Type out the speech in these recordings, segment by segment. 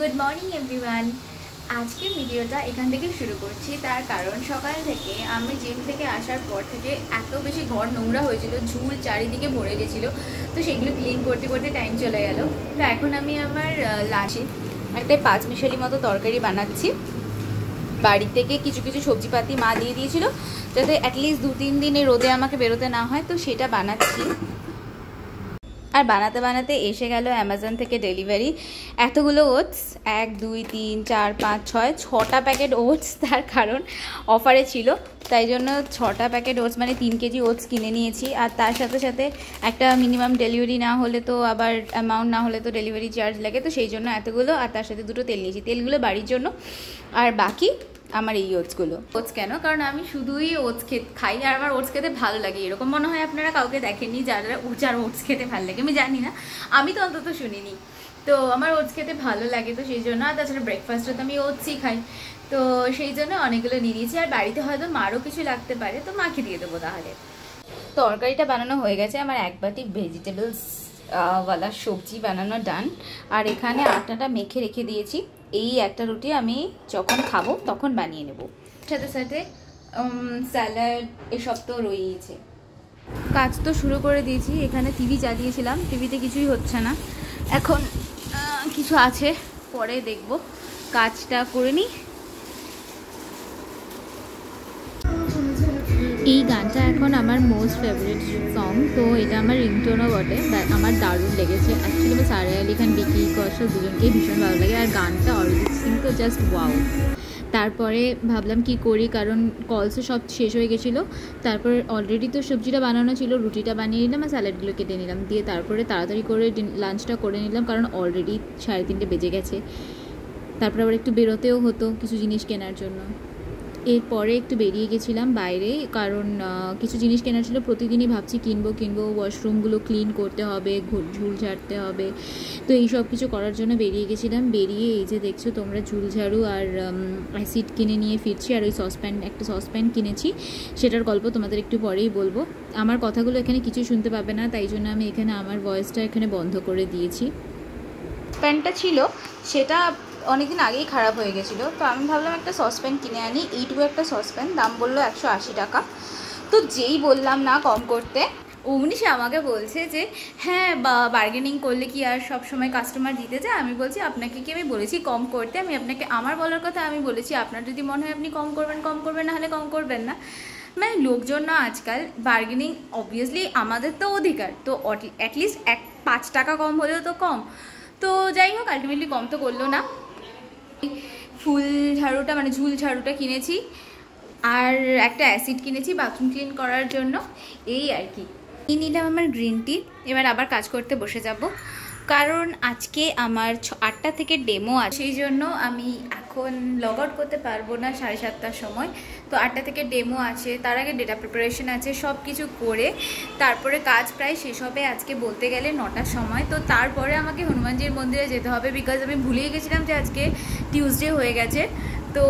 Good morning everyone আজকের ভিডিওটা এখান থেকে শুরু করছি। তার কারণ সকাল থেকে আমি জিম থেকে আসার পর থেকে এত বেশি ঘর নোংরা হয়েছিল, ঝুল চারিদিকে ভরে গেছিল। তো সেগুলো ক্লিন করতে করতে টাইম চলে গেল। তো এখন আমি আমার লাশে একটা পাঁচ মিশালি মতো তরকারি বানাচ্ছি। বাড়ি থেকে কিছু কিছু সবজিপাতি মা দিয়ে দিয়েছিল, যাতে অ্যাটলিস্ট দু তিন দিনে রোদে আমাকে বেরোতে না হয়। তো সেটা বানাচ্ছি। আর বানাতে বানাতে এসে গেল অ্যামাজন থেকে ডেলিভারি এতগুলো ওটস এক, দুই, তিন, চার, পাঁচ, ছয়, ছটা প্যাকেট ওটস তার কারণ অফারে ছিল। তাই জন্য ছটা প্যাকেট ওটস মানে তিন কেজি ওটস কিনে নিয়েছি। আর তার সাথে সাথে একটা মিনিমাম ডেলিভারি না হলে তো আবার অ্যামাউন্ট না হলে তো ডেলিভারি চার্জ লাগে। তো সেই জন্য এতগুলো, আর তার সাথে দুটো তেল নিয়েছি। তেলগুলো বাড়ির জন্য। আর বাকি আমার এই ওটসগুলো ওটস কেন? কারণ আমি শুধুই ওটস খেতে খাই আর আমার ওটস খেতে ভালো লাগে। এরকম মনে হয় আপনারা কাউকে দেখেননি যারা যার ওটস খেতে ভালো লাগে। আমি জানি না। আমি তো অন্তত শুনিনি। তো আমার ওটস খেতে ভালো লাগে তো সেই জন্য। আর তাছাড়া ব্রেকফাস্টে তো আমি ওটসই খাই। তো সেই জন্য অনেকগুলো নিয়ে নিয়েছি। আর বাড়িতে হয়তো মারও কিছু লাগতে পারে। তো মাকে দিয়ে দেবো তাহলে। তরকারিটা বানানো হয়ে গেছে। আমার এক বাটি ভেজিটেবলস ওয়ালা সবজি বানানো ডান আর এখানে আটাটা মেখে রেখে দিয়েছি। এই একটা রুটি আমি যখন খাব তখন বানিয়ে নেব। সাথে সাথে স্যালাড এসব তো রয়েছে কাজ তো শুরু করে দিয়েছি, এখানে টিভি চালিয়েছিলাম, টিভিতে কিছুই হচ্ছে না। এখন কিছু আছে, পরে দেখব। কাজটা করে নিই। এই গানটা এখন আমার মোস্ট ফেভারিট সং তো এটা আমার রিংটোনও বটে আমার দারুণ লেগেছে। অ্যাকচুয়ালি আমার সারে আলি খান বিকি কৌশল দুজনকেই ভীষণ ভালো লাগে, আর গানটা অরিজিৎ সিং তো জাস্ট ওয়াও তারপরে ভাবলাম কি করি, কারণ কলসও সব শেষ হয়ে গেছিল, তারপর অলরেডি তো সবজিটা বানানো ছিল, রুটিটা বানিয়ে নিলাম, আর স্যালাডগুলো কেটে নিলাম, দিয়ে তারপরে তাড়াতাড়ি করে লাঞ্চটা করে নিলাম, কারণ অলরেডি সাড়ে তিনটে বেজে গেছে। তারপর আবার একটু বেরোতেও হতো, কিছু জিনিস কেনার জন্য। এরপরে একটু বেরিয়ে গেছিলাম বাইরে, কারণ কিছু জিনিস কেনার ছিল। প্রতিদিনই ভাবছি কিনবো কিনবো, ওয়াশরুমগুলো ক্লিন করতে হবে ঝুল ঝাড়তে হবে। তো এই সব কিছু করার জন্য বেরিয়ে গেছিলাম। বেরিয়ে এই যে দেখছ, তোমরা ঝুল ঝাড়ু আর অ্যাসিড কিনে নিয়ে ফিরছি। আর ওই সসপ্যান, একটা সসপ্যান কিনেছি। সেটার গল্প তোমাদের একটু পরেই বলব। আমার কথাগুলো এখানে কিছু শুনতে পাবে না, তাই জন্য আমি এখানে আমার ভয়েসটা এখানে বন্ধ করে দিয়েছি। প্যানটা ছিল, সেটা অনেকদিন আগেই খারাপ হয়ে গেছিল। তো আমি ভাবলাম একটা সসপ্যান কিনে আনি। এইটুকু একটা সসপ্যান দাম বলল একশো আশি টাকা। তো যেই বললাম না কম করতে, অমনি সে আমাকে বলছে যে হ্যাঁ বা বার্গেনিং করলে কি আর সব সময় কাস্টমার দিতে যায় আমি বলছি, আপনাকে কি আমি বলেছি কম করতে? আমি আপনাকে, আমার বলার কথা আমি বলেছি। আপনার যদি মনে হয় আপনি কম করবেন কম করবেন না হলে কম করবেন না। মানে লোকজন না আজকাল বার্গেনিং অবভিয়াসলি আমাদের তো অধিকার। তো অ্যাটলিস্ট এক পাঁচ টাকা কম হলেও তো কম। তো যাই হোক আলটিমেটলি কম তো করল না। ফুল ঝাড়ুটা মানে ঝুল ঝাড়ুটা কিনেছি। আর একটা অ্যাসিড কিনেছি বাথরুম ক্লিন করার জন্য। এই আর কি। নিলাম আমার গ্রিন টি। এবার আবার কাজ করতে বসে যাব। কারণ আজকে আমার আটটা থেকে ডেমো আছে। সেই জন্য আমি এখন লগ আউট করতে পারব না সাড়ে সাতটার সময়। তো আটটা থেকে ডেমো আছে, তার আগে ডেটা প্রিপারেশন আছে সব কিছু করে তারপরে কাজ প্রায় শেষ হবে আজকে বলতে গেলে নটার সময়। তো তারপরে আমাকে হনুমানজির মন্দিরে যেতে হবে বিকজ আমি ভুলেই গেছিলাম যে আজকে টিউসডে হয়ে গেছে। তো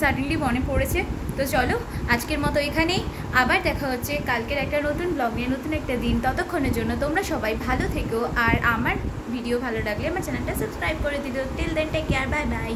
সাডেনলি মনে পড়েছে। তো চলো, আজকের মতো এখানেই। আবার দেখা হচ্ছে কালকের একটা নতুন ব্লগ নিয়ে, নতুন একটা দিন। ততক্ষণের জন্য তোমরা সবাই ভালো থেকো। আর আমার ভিডিও ভালো লাগলে আমার চ্যানেলটা সাবস্ক্রাইব করে দিও। Till then take care bye bye